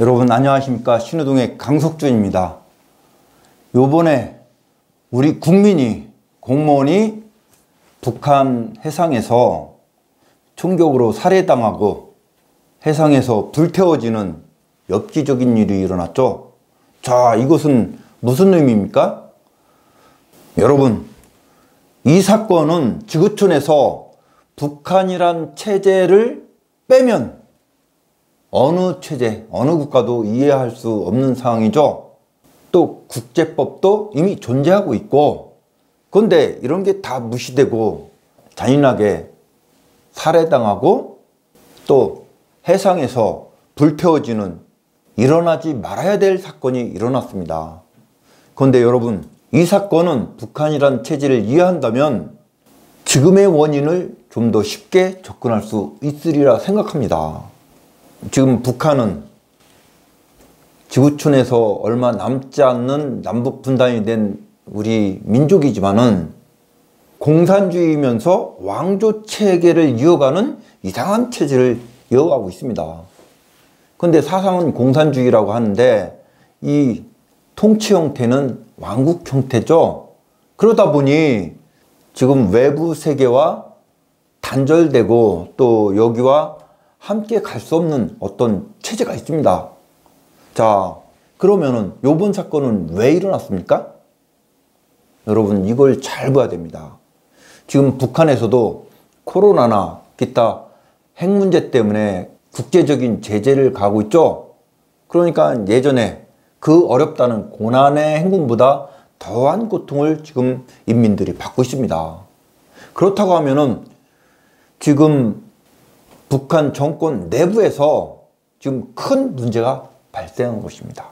여러분 안녕하십니까 신우동의 강석준입니다. 요번에 우리 국민이 공무원이 북한 해상에서 총격으로 살해당하고 해상에서 불태워지는 엽기적인 일이 일어났죠. 자 이것은 무슨 의미입니까? 여러분 이 사건은 지구촌에서 북한이란 체제를 빼면 어느 체제, 어느 국가도 이해할 수 없는 상황이죠. 또 국제법도 이미 존재하고 있고, 그런데 이런 게 다 무시되고 잔인하게 살해당하고 또 해상에서 불태워지는 일어나지 말아야 될 사건이 일어났습니다. 그런데 여러분, 이 사건은 북한이란 체제를 이해한다면 지금의 원인을 좀 더 쉽게 접근할 수 있으리라 생각합니다. 지금 북한은 지구촌에서 얼마 남지 않는 남북 분단이 된 우리 민족이지만은 공산주의면서 왕조 체계를 이어가는 이상한 체제를 이어가고 있습니다. 근데 사상은 공산주의라고 하는데 이 통치 형태는 왕국 형태죠. 그러다 보니 지금 외부 세계와 단절되고 또 여기와 함께 갈 수 없는 어떤 체제가 있습니다. 자, 그러면은 요번 사건은 왜 일어났습니까? 여러분 이걸 잘 봐야 됩니다. 지금 북한에서도 코로나나 기타 핵 문제 때문에 국제적인 제재를 가고 있죠. 그러니까 예전에 그 어렵다는 고난의 행군보다 더한 고통을 지금 인민들이 받고 있습니다. 그렇다고 하면은 지금 북한 정권 내부에서 지금 큰 문제가 발생한 것입니다.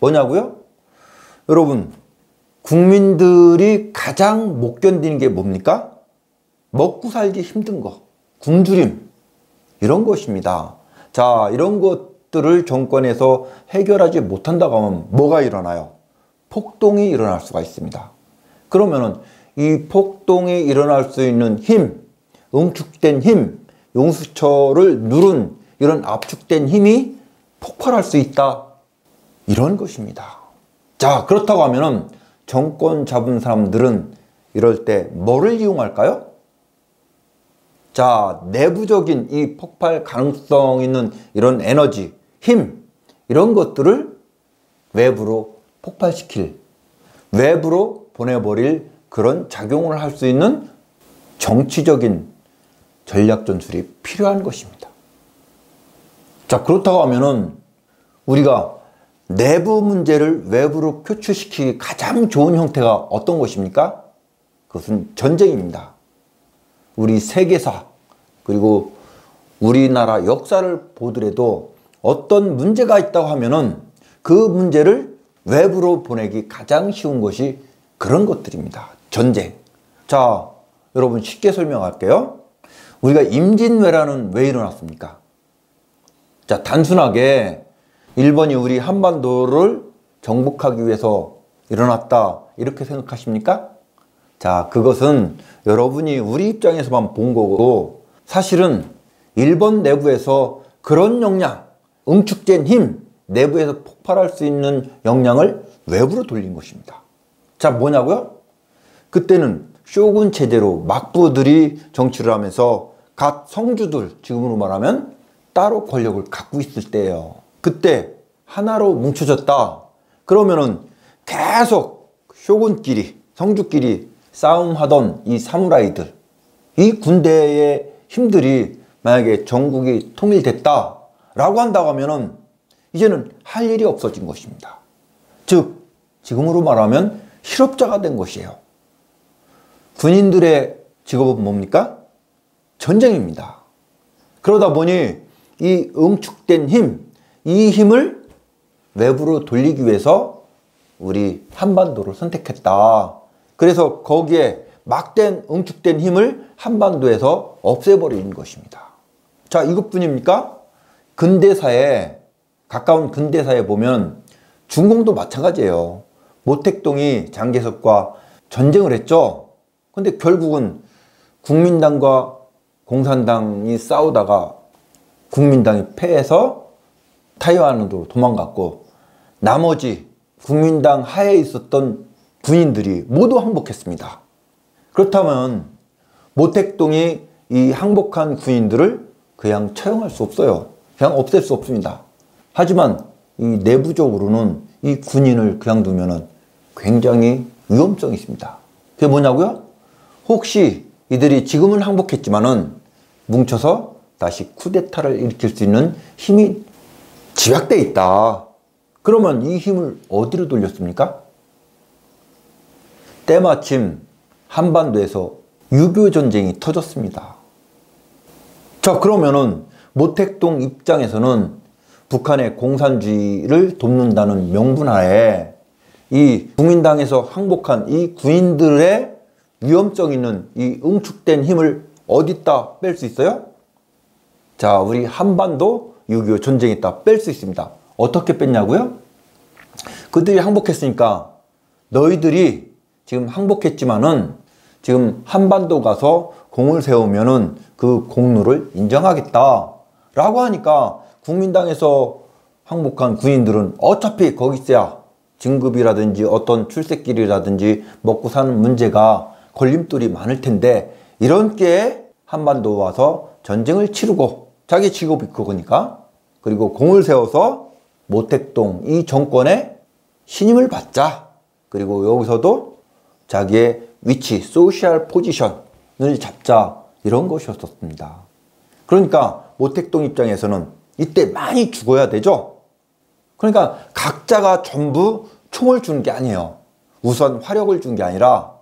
뭐냐고요? 여러분, 국민들이 가장 못 견디는 게 뭡니까? 먹고 살기 힘든 거, 굶주림, 이런 것입니다. 자, 이런 것들을 정권에서 해결하지 못한다고 하면 뭐가 일어나요? 폭동이 일어날 수가 있습니다. 그러면은 이 폭동이 일어날 수 있는 힘, 응축된 힘, 용수철을 누른 이런 압축된 힘이 폭발할 수 있다. 이런 것입니다. 자, 그렇다고 하면은 정권 잡은 사람들은 이럴 때 뭐를 이용할까요? 자, 내부적인 이 폭발 가능성 있는 이런 에너지, 힘, 이런 것들을 외부로 폭발시킬, 외부로 보내버릴 그런 작용을 할 수 있는 정치적인 전략 전술이 필요한 것입니다. 자, 그렇다고 하면은 우리가 내부 문제를 외부로 표출시키기 가장 좋은 형태가 어떤 것입니까? 그것은 전쟁입니다. 우리 세계사, 그리고 우리나라 역사를 보더라도 어떤 문제가 있다고 하면은 그 문제를 외부로 보내기 가장 쉬운 것이 그런 것들입니다. 전쟁. 자, 여러분 쉽게 설명할게요. 우리가 임진왜란은 왜 일어났습니까? 자, 단순하게 일본이 우리 한반도를 정복하기 위해서 일어났다. 이렇게 생각하십니까? 자, 그것은 여러분이 우리 입장에서만 본 거고, 사실은 일본 내부에서 그런 역량, 응축된 힘, 내부에서 폭발할 수 있는 역량을 외부로 돌린 것입니다. 자, 뭐냐고요? 그때는 쇼군 체제로 막부들이 정치를 하면서 각 성주들 지금으로 말하면 따로 권력을 갖고 있을 때예요. 그때 하나로 뭉쳐졌다. 그러면은 계속 쇼군끼리 성주끼리 싸움하던 이 사무라이들 이 군대의 힘들이 만약에 전국이 통일됐다 라고 한다고 하면은 이제는 할 일이 없어진 것입니다. 즉 지금으로 말하면 실업자가 된 것이에요. 군인들의 직업은 뭡니까? 전쟁입니다. 그러다 보니 이 응축된 힘, 이 힘을 외부로 돌리기 위해서 우리 한반도를 선택했다. 그래서 거기에 막된 응축된 힘을 한반도에서 없애버리는 것입니다. 자, 이것뿐입니까? 근대사에, 가까운 근대사에 보면 중공도 마찬가지예요. 모택동이 장개석과 전쟁을 했죠. 근데 결국은 국민당과 공산당이 싸우다가 국민당이 패해서 타이완으로 도망갔고 나머지 국민당 하에 있었던 군인들이 모두 항복했습니다. 그렇다면 모택동이 이 항복한 군인들을 그냥 처형할 수 없어요. 그냥 없앨 수 없습니다. 하지만 이 내부적으로는 이 군인을 그냥 두면은 굉장히 위험성이 있습니다. 그게 뭐냐고요? 혹시 이들이 지금은 항복했지만은 뭉쳐서 다시 쿠데타를 일으킬 수 있는 힘이 집약돼 있다. 그러면 이 힘을 어디로 돌렸습니까? 때마침 한반도에서 유교 전쟁이 터졌습니다. 자, 그러면은 모택동 입장에서는 북한의 공산주의를 돕는다는 명분 하에 이 국민당에서 항복한 이 군인들의 위험성 있는 이 응축된 힘을 어디다 뺄 수 있어요? 자, 우리 한반도 6.25 전쟁에다 뺄 수 있습니다. 어떻게 뺐냐고요? 그들이 항복했으니까 너희들이 지금 항복했지만은 지금 한반도 가서 공을 세우면은 그 공로를 인정하겠다. 라고 하니까 국민당에서 항복한 군인들은 어차피 거기 있어야 진급이라든지 어떤 출세길이라든지 먹고 사는 문제가 걸림돌이 많을 텐데 이런 게 한반도 와서 전쟁을 치르고 자기 직업이 그거니까 그리고 공을 세워서 모택동 이 정권의 신임을 받자 그리고 여기서도 자기의 위치 소셜 포지션을 잡자 이런 것이었었습니다. 그러니까 모택동 입장에서는 이때 많이 죽어야 되죠. 그러니까 각자가 전부 총을 주는 게 아니에요. 우선 화력을 준 게 아니라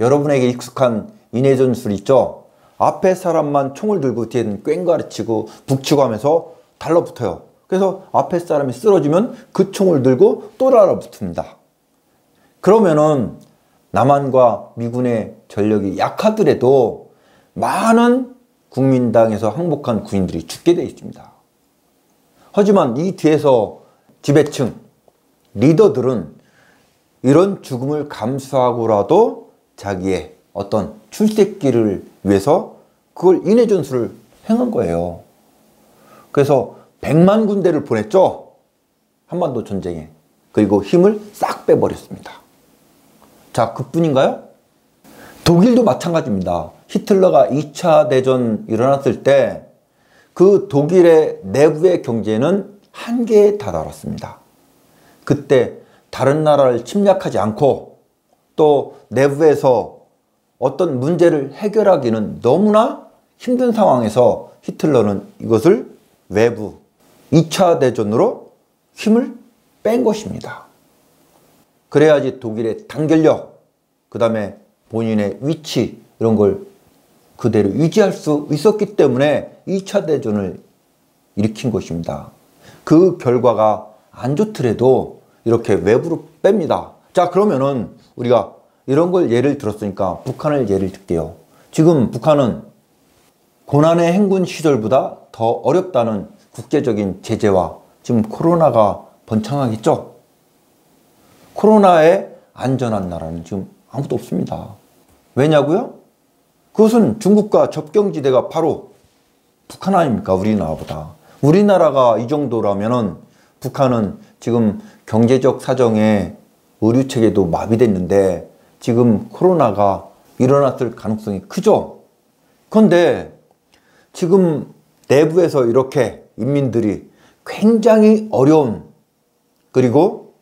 여러분에게 익숙한 인해전술 있죠? 앞에 사람만 총을 들고 뒤에는 꽹가르치고 북치고 하면서 달라붙어요. 그래서 앞에 사람이 쓰러지면 그 총을 들고 또 달라붙습니다. 그러면은 남한과 미군의 전력이 약하더라도 많은 국민당에서 항복한 군인들이 죽게 되어 있습니다. 하지만 이 뒤에서 지배층, 리더들은 이런 죽음을 감수하고라도 자기의 어떤 출세길을 위해서 그걸 인해 전술을 행한 거예요. 그래서 100만 군대를 보냈죠. 한반도 전쟁에. 그리고 힘을 싹 빼버렸습니다. 자, 그뿐인가요? 독일도 마찬가지입니다. 히틀러가 2차 대전 일어났을 때 그 독일의 내부의 경제는 한계에 다다랐습니다. 그때 다른 나라를 침략하지 않고 또 내부에서 어떤 문제를 해결하기는 너무나 힘든 상황에서 히틀러는 이것을 외부 2차 대전으로 힘을 뺀 것입니다. 그래야지 독일의 단결력, 그 다음에 본인의 위치 이런 걸 그대로 유지할 수 있었기 때문에 2차 대전을 일으킨 것입니다. 그 결과가 안 좋더라도 이렇게 외부로 뺍니다. 자, 그러면은 우리가 이런 걸 예를 들었으니까 북한을 예를 들게요. 지금 북한은 고난의 행군 시절보다 더 어렵다는 국제적인 제재와 지금 코로나가 번창하겠죠? 코로나에 안전한 나라는 지금 아무도 없습니다. 왜냐고요? 그것은 중국과 접경지대가 바로 북한 아닙니까? 우리나라보다. 우리나라가 이 정도라면은 북한은 지금 경제적 사정에 의료 체계도 마비됐는데 지금 코로나가 일어났을 가능성이 크죠. 그런데 지금 내부에서 이렇게 인민들이 굉장히 어려운 그리고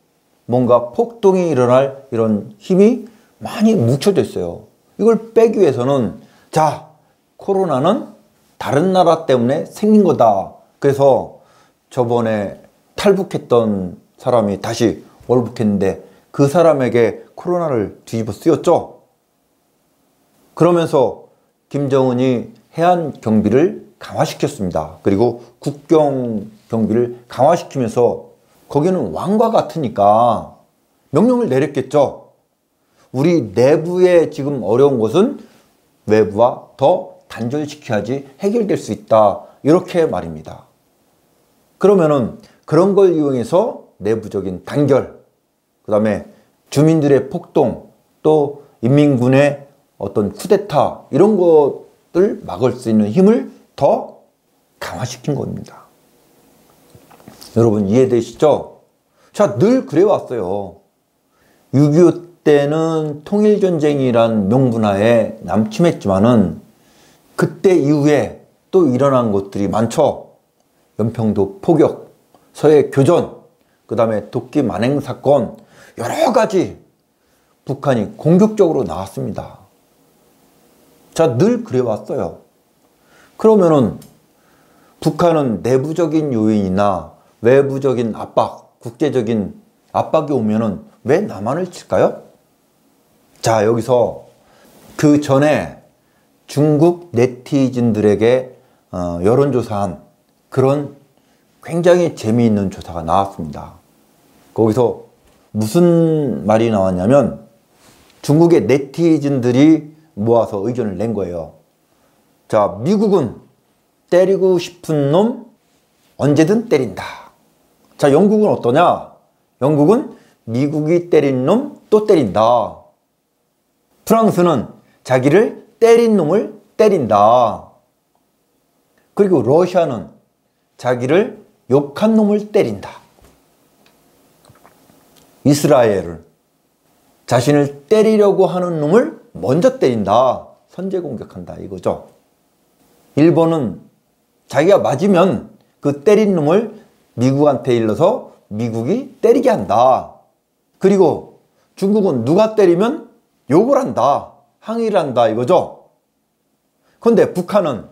뭔가 폭동이 일어날 이런 힘이 많이 뭉쳐져 있어요. 이걸 빼기 위해서는 자, 코로나는 다른 나라 때문에 생긴 거다. 그래서 저번에 탈북했던 사람이 다시 월북했는데 그 사람에게 코로나를 뒤집어 쓰였죠. 그러면서 김정은이 해안 경비를 강화시켰습니다. 그리고 국경 경비를 강화시키면서 거기는 왕과 같으니까 명령을 내렸겠죠. 우리 내부에 지금 어려운 것은 외부와 더 단절시켜야지 해결될 수 있다. 이렇게 말입니다. 그러면은 그런 걸 이용해서 내부적인 단결, 그 다음에 주민들의 폭동, 또 인민군의 어떤 쿠데타, 이런 것들 막을 수 있는 힘을 더 강화시킨 겁니다. 여러분 이해되시죠? 자, 늘 그래왔어요. 6.25 때는 통일전쟁이란 명분하에 남침했지만은 그때 이후에 또 일어난 것들이 많죠. 연평도 포격, 서해 교전, 그 다음에 도끼 만행 사건, 여러 가지 북한이 공격적으로 나왔습니다. 자, 늘 그래왔어요. 그러면은 북한은 내부적인 요인이나 외부적인 압박, 국제적인 압박이 오면은 왜 남한을 칠까요? 자, 여기서 그 전에 중국 네티즌들에게 어, 여론조사한 그런 굉장히 재미있는 조사가 나왔습니다. 거기서 무슨 말이 나왔냐면 중국의 네티즌들이 모아서 의견을 낸 거예요. 자, 미국은 때리고 싶은 놈 언제든 때린다. 자, 영국은 어떠냐? 영국은 미국이 때린 놈 또 때린다. 프랑스는 자기를 때린 놈을 때린다. 그리고 러시아는 자기를 욕한 놈을 때린다. 이스라엘을 자신을 때리려고 하는 놈을 먼저 때린다. 선제 공격한다. 이거죠. 일본은 자기가 맞으면 그 때린 놈을 미국한테 일러서 미국이 때리게 한다. 그리고 중국은 누가 때리면 욕을 한다. 항의를 한다. 이거죠. 그런데 북한은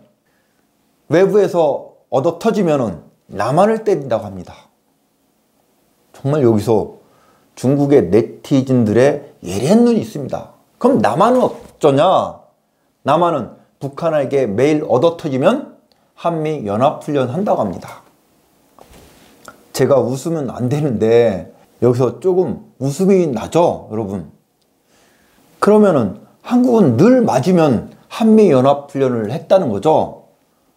외부에서 얻어 터지면은 남한을 때린다고 합니다. 정말 여기서 중국의 네티즌들의 예리한 눈이 있습니다. 그럼 남한은 어쩌냐? 남한은 북한에게 매일 얻어 터지면 한미 연합훈련 한다고 합니다. 제가 웃으면 안 되는데 여기서 조금 웃음이 나죠, 여러분? 그러면은 한국은 늘 맞으면 한미 연합 훈련을 했다는 거죠.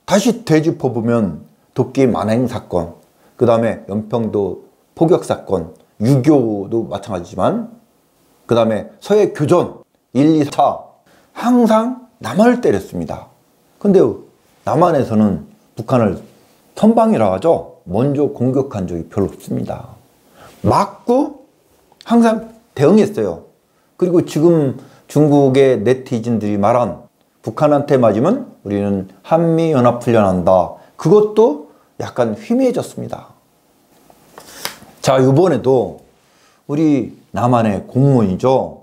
다시 되짚어 보면 도끼 만행 사건, 그 다음에 연평도 포격 사건, 유교도 마찬가지지만, 그 다음에 서해 교전, 1, 2, 4 항상 남한을 때렸습니다. 근데 남한에서는 북한을 선방이라 하죠. 먼저 공격한 적이 별로 없습니다. 맞고 항상 대응했어요. 그리고 지금 중국의 네티즌들이 말한 북한한테 맞으면 우리는 한미연합훈련한다. 그것도 약간 희미해졌습니다. 자, 이번에도 우리 남한의 공무원이죠.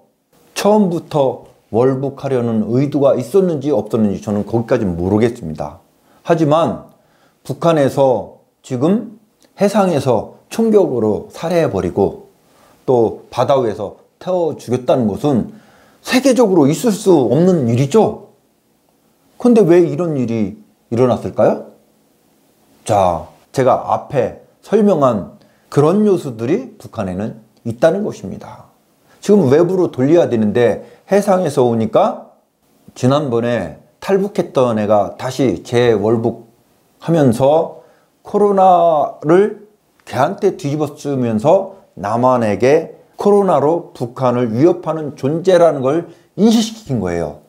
처음부터 월북하려는 의도가 있었는지 없었는지 저는 거기까지 모르겠습니다. 하지만 북한에서 지금 해상에서 총격으로 살해해버리고 또 바다 위에서 태워 죽였다는 것은 세계적으로 있을 수 없는 일이죠. 근데 왜 이런 일이 일어났을까요? 자, 제가 앞에 설명한 그런 요소들이 북한에는 있다는 것입니다. 지금 외부로 돌려야 되는데 해상에서 오니까 지난번에 탈북했던 애가 다시 재월북 하면서 코로나를 걔한테 뒤집어 쓰면서 남한에게 코로나로 북한을 위협하는 존재라는 걸 인식시킨 거예요.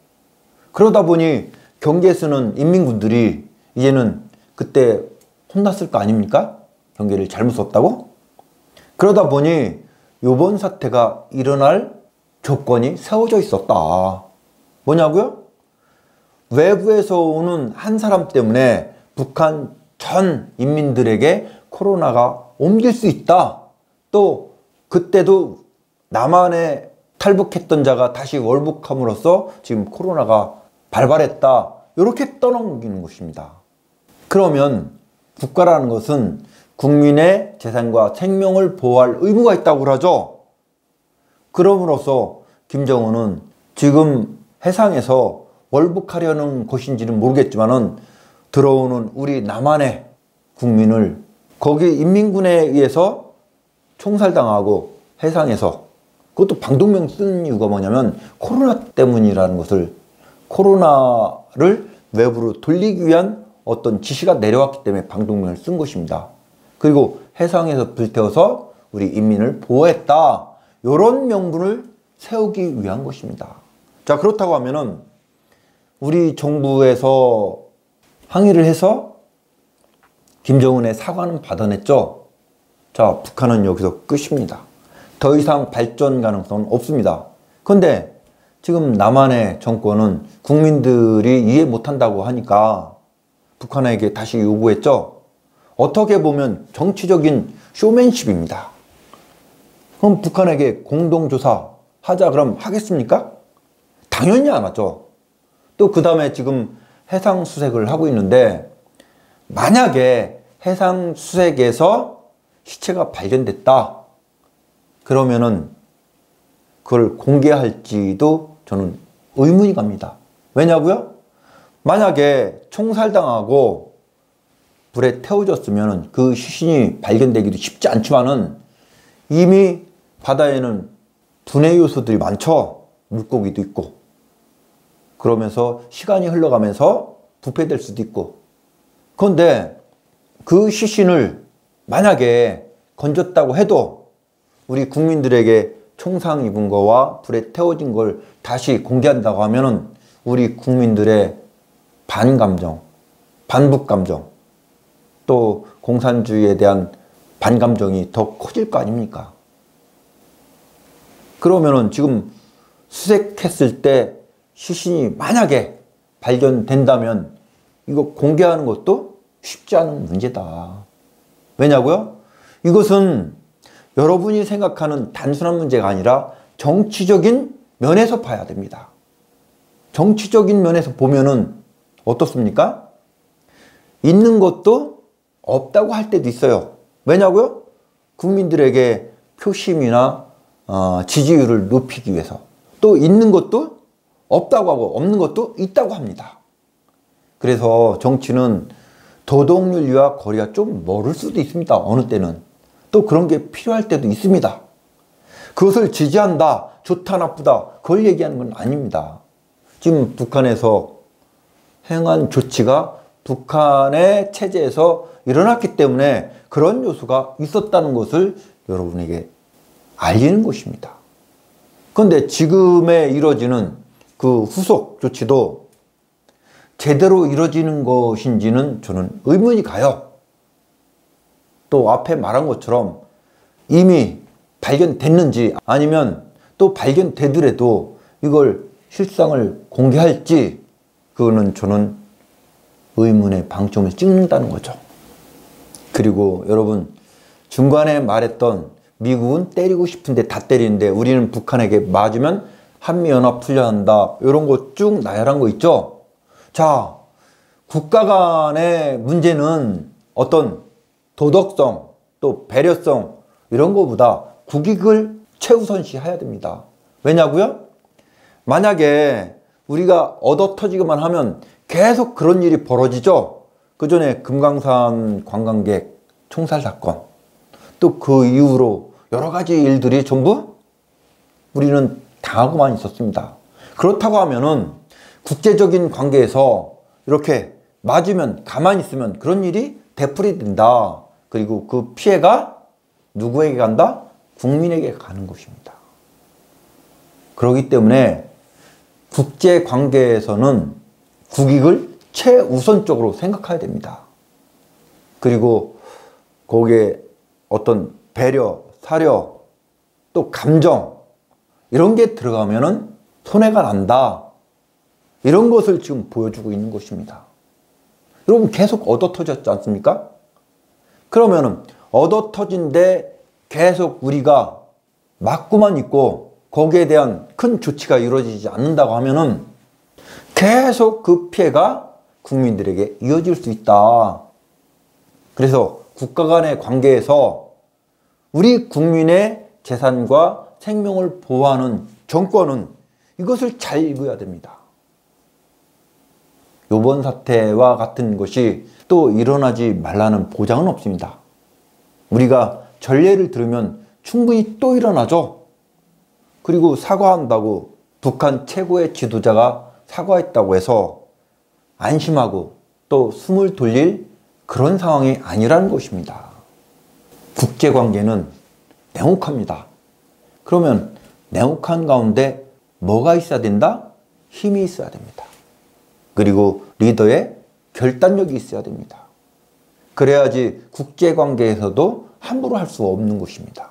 그러다 보니 경계 쓰는 인민군들이 이제는 그때 혼났을 거 아닙니까? 경계를 잘못 썼다고? 그러다 보니 요번 사태가 일어날 조건이 세워져 있었다. 뭐냐고요? 외부에서 오는 한 사람 때문에 북한 전 인민들에게 코로나가 옮길 수 있다. 또 그때도 남한에 탈북했던 자가 다시 월북함으로써 지금 코로나가 발발했다. 이렇게 떠넘기는 것입니다. 그러면 국가라는 것은 국민의 재산과 생명을 보호할 의무가 있다고 하죠. 그럼으로써 김정은은 지금 해상에서 월북하려는 것인지는 모르겠지만은 들어오는 우리 남한의 국민을 거기 인민군에 의해서 총살당하고 해상에서 그것도 방독면 쓴 이유가 뭐냐면 코로나 때문이라는 것을 코로나를 외부로 돌리기 위한 어떤 지시가 내려왔기 때문에 방독면을 쓴 것입니다. 그리고 해상에서 불태워서 우리 인민을 보호했다. 이런 명분을 세우기 위한 것입니다. 자, 그렇다고 하면은 우리 정부에서 항의를 해서 김정은의 사과는 받아냈죠. 자, 북한은 여기서 끝입니다. 더 이상 발전 가능성은 없습니다. 그런데 지금 남한의 정권은 국민들이 이해 못한다고 하니까 북한에게 다시 요구했죠. 어떻게 보면 정치적인 쇼맨십입니다. 그럼 북한에게 공동조사 하자 그럼 하겠습니까? 당연히 안 하죠. 또 그 다음에 지금 해상수색을 하고 있는데 만약에 해상수색에서 시체가 발견됐다. 그러면은 그걸 공개할지도 저는 의문이 갑니다. 왜냐고요? 만약에 총살당하고 불에 태워졌으면 그 시신이 발견되기도 쉽지 않지만은 이미 바다에는 분해 요소들이 많죠. 물고기도 있고. 그러면서 시간이 흘러가면서 부패될 수도 있고. 그런데 그 시신을 만약에 건졌다고 해도 우리 국민들에게 총상 입은 거와 불에 태워진 걸 다시 공개한다고 하면은 우리 국민들의 반감정, 반북감정, 또 공산주의에 대한 반감정이 더 커질 거 아닙니까? 그러면은 지금 수색했을 때 시신이 만약에 발견된다면 이거 공개하는 것도 쉽지 않은 문제다. 왜냐고요? 이것은 여러분이 생각하는 단순한 문제가 아니라 정치적인 면에서 봐야 됩니다. 정치적인 면에서 보면은 어떻습니까? 있는 것도 없다고 할 때도 있어요. 왜냐고요? 국민들에게 표심이나 어, 지지율을 높이기 위해서 또 있는 것도 없다고 하고 없는 것도 있다고 합니다. 그래서 정치는 도덕윤리와 거리가 좀 멀을 수도 있습니다. 어느 때는. 또 그런 게 필요할 때도 있습니다. 그것을 지지한다, 좋다, 나쁘다, 그걸 얘기하는 건 아닙니다. 지금 북한에서 행한 조치가 북한의 체제에서 일어났기 때문에 그런 요소가 있었다는 것을 여러분에게 알리는 것입니다. 그런데 지금에 이루어지는 그 후속 조치도 제대로 이루어지는 것인지는 저는 의문이 가요. 또 앞에 말한 것처럼 이미 발견됐는지 아니면 또 발견되더라도 이걸 실상을 공개할지 그거는 저는 의문의 방점을 찍는다는 거죠. 그리고 여러분 중간에 말했던 미국은 때리고 싶은데 다 때리는데 우리는 북한에게 맞으면 한미연합 풀려 한다. 이런 거 쭉 나열한 거 있죠? 자, 국가 간의 문제는 어떤 도덕성, 또 배려성, 이런 거보다 국익을 최우선시 해야 됩니다. 왜냐고요? 만약에 우리가 얻어 터지기만 하면 계속 그런 일이 벌어지죠? 그 전에 금강산 관광객 총살 사건, 또 그 이후로 여러 가지 일들이 전부 우리는 당하고만 있었습니다. 그렇다고 하면은 국제적인 관계에서 이렇게 맞으면 가만히 있으면 그런 일이 되풀이 된다. 그리고 그 피해가 누구에게 간다? 국민에게 가는 것입니다. 그렇기 때문에 국제 관계에서는 국익을 최우선적으로 생각해야 됩니다. 그리고 거기에 어떤 배려, 사려, 또 감정 이런 게 들어가면은 손해가 난다. 이런 것을 지금 보여주고 있는 것입니다. 여러분 계속 얻어 터졌지 않습니까? 그러면은 얻어 터진데 계속 우리가 막고만 있고 거기에 대한 큰 조치가 이루어지지 않는다고 하면은 계속 그 피해가 국민들에게 이어질 수 있다. 그래서 국가 간의 관계에서 우리 국민의 재산과 생명을 보호하는 정권은 이것을 잘 읽어야 됩니다. 요번 사태와 같은 것이 또 일어나지 말라는 보장은 없습니다. 우리가 전례를 들으면 충분히 또 일어나죠. 그리고 사과한다고 북한 최고의 지도자가 사과했다고 해서 안심하고 또 숨을 돌릴 그런 상황이 아니라는 것입니다. 국제관계는 냉혹합니다. 그러면 냉혹한 가운데 뭐가 있어야 된다? 힘이 있어야 됩니다. 그리고 리더의 결단력이 있어야 됩니다. 그래야지 국제관계에서도 함부로 할 수 없는 것입니다.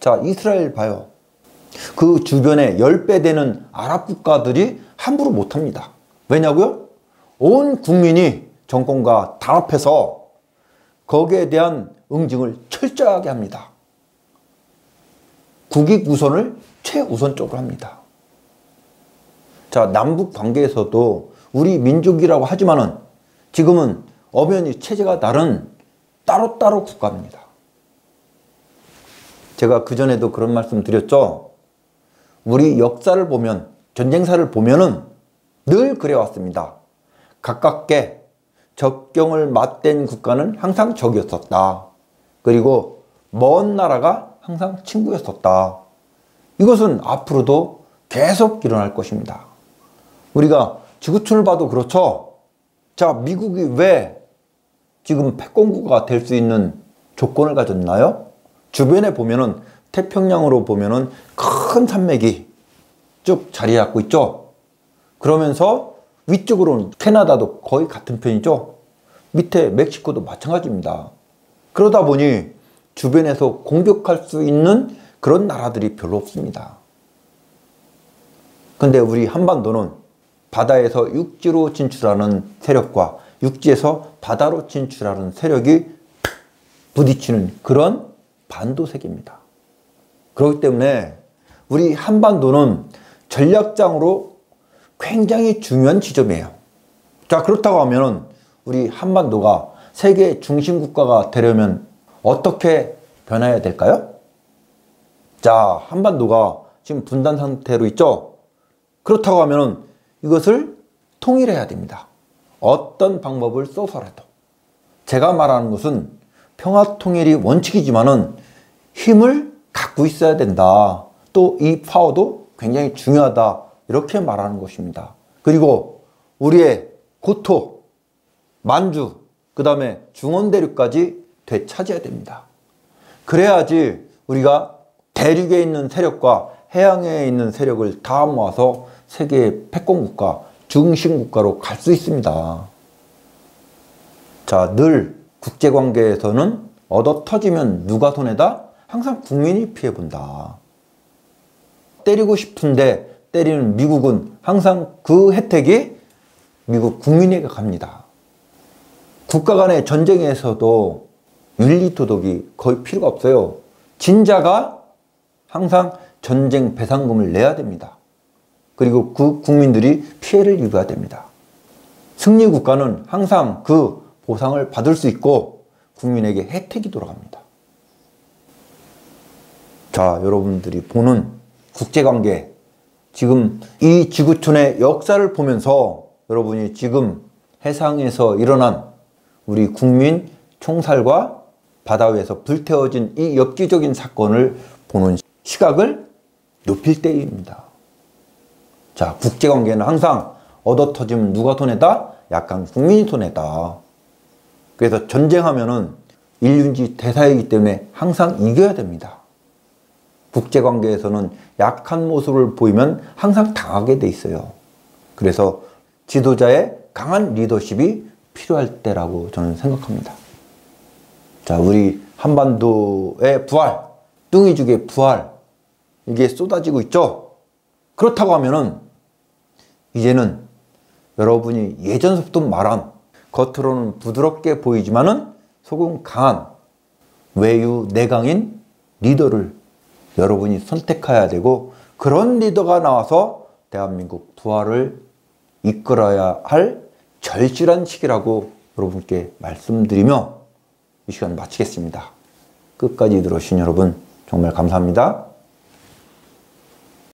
자, 이스라엘 봐요. 그 주변에 10배 되는 아랍 국가들이 함부로 못합니다. 왜냐고요? 온 국민이 정권과 단합해서 거기에 대한 응징을 철저하게 합니다. 국익 우선을 최우선적으로 합니다. 자, 남북 관계에서도 우리 민족이라고 하지만은 지금은 엄연히 체제가 다른 따로따로 국가입니다. 제가 그전에도 그런 말씀 드렸죠. 우리 역사를 보면, 전쟁사를 보면은 늘 그래왔습니다. 가깝게 접경을 맞댄 국가는 항상 적이었었다. 그리고 먼 나라가 항상 친구였었다. 이것은 앞으로도 계속 일어날 것입니다. 우리가 지구촌을 봐도 그렇죠. 자, 미국이 왜 지금 패권국가가 될수 있는 조건을 가졌나요? 주변에 보면은 태평양으로 보면은 큰 산맥이 쭉 자리 잡고 있죠. 그러면서 위쪽으로는 캐나다도 거의 같은 편이죠. 밑에 멕시코도 마찬가지입니다. 그러다 보니 주변에서 공격할 수 있는 그런 나라들이 별로 없습니다. 근데 우리 한반도는 바다에서 육지로 진출하는 세력과 육지에서 바다로 진출하는 세력이 부딪히는 그런 반도 세계입니다. 그렇기 때문에 우리 한반도는 전략장으로 굉장히 중요한 지점이에요. 자, 그렇다고 하면 우리 한반도가 세계 중심 국가가 되려면 어떻게 변해야 될까요? 자, 한반도가 지금 분단 상태로 있죠? 그렇다고 하면 이것을 통일해야 됩니다. 어떤 방법을 써서라도. 제가 말하는 것은 평화 통일이 원칙이지만은 힘을 갖고 있어야 된다. 또 이 파워도 굉장히 중요하다. 이렇게 말하는 것입니다. 그리고 우리의 고토, 만주, 그 다음에 중원대륙까지 되찾아야 됩니다. 그래야지 우리가 대륙에 있는 세력과 해양에 있는 세력을 다 모아서 세계의 패권국가, 중심국가로 갈 수 있습니다. 자, 늘 국제관계에서는 얻어 터지면 누가 손해다? 항상 국민이 피해본다. 때리고 싶은데 때리는 미국은 항상 그 혜택이 미국 국민에게 갑니다. 국가 간의 전쟁에서도 윤리 도덕이 거의 필요가 없어요. 진자가 항상 전쟁 배상금을 내야 됩니다. 그리고 그 국민들이 피해를 입어야 됩니다. 승리 국가는 항상 그 보상을 받을 수 있고 국민에게 혜택이 돌아갑니다. 자, 여러분들이 보는 국제관계 지금 이 지구촌의 역사를 보면서 여러분이 지금 해상에서 일어난 우리 국민 총살과 바다 위에서 불태워진 이 엽기적인 사건을 보는 시각을 높일 때입니다. 자, 국제관계는 항상 얻어 터지면 누가 손해다? 약간 국민이 손해다. 그래서 전쟁하면은 인륜지 대사이기 때문에 항상 이겨야 됩니다. 국제관계에서는 약한 모습을 보이면 항상 당하게 돼 있어요. 그래서 지도자의 강한 리더십이 필요할 때라고 저는 생각합니다. 자, 우리 한반도의 부활, 뚱이죽의 부활, 이게 쏟아지고 있죠? 그렇다고 하면은, 이제는 여러분이 예전부터 말한 겉으로는 부드럽게 보이지만은 속은 강한 외유 내강인 리더를 여러분이 선택해야 되고 그런 리더가 나와서 대한민국 부활을 이끌어야 할 절실한 시기라고 여러분께 말씀드리며 이 시간 마치겠습니다. 끝까지 들어주신 여러분 정말 감사합니다.